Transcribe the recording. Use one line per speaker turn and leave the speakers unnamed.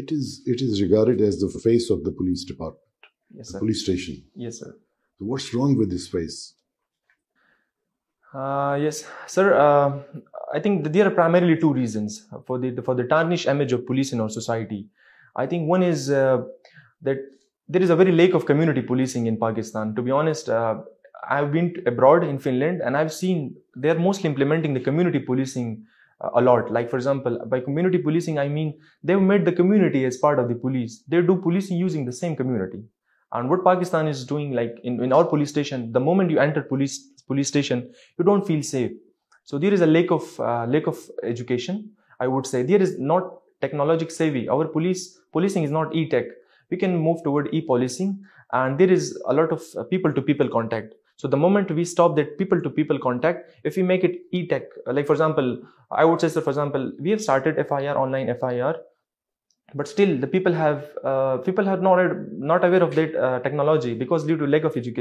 it is it is regarded as the face of the police department,
Yes,
the police station.
Yes, sir.
So what's wrong with this face?
Uh, yes, sir. Uh, I think that there are primarily two reasons for the for the tarnished image of police in our society. I think one is uh, that there is a very lack of community policing in Pakistan. To be honest, uh, I've been abroad in Finland and I've seen they are mostly implementing the community policing a lot. Like for example, by community policing, I mean they've made the community as part of the police. They do policing using the same community. And what Pakistan is doing, like in, in our police station, the moment you enter police police station, you don't feel safe. So there is a lack of uh, lack of education. I would say there is not technologic savvy. Our police policing is not e-tech. We can move toward e-policing, and there is a lot of people to people contact. So the moment we stop that people to people contact, if we make it e-tech, like for example, I would say, so for example, we have started FIR online FIR, but still the people have uh, people have not not aware of that uh, technology because due to lack of education.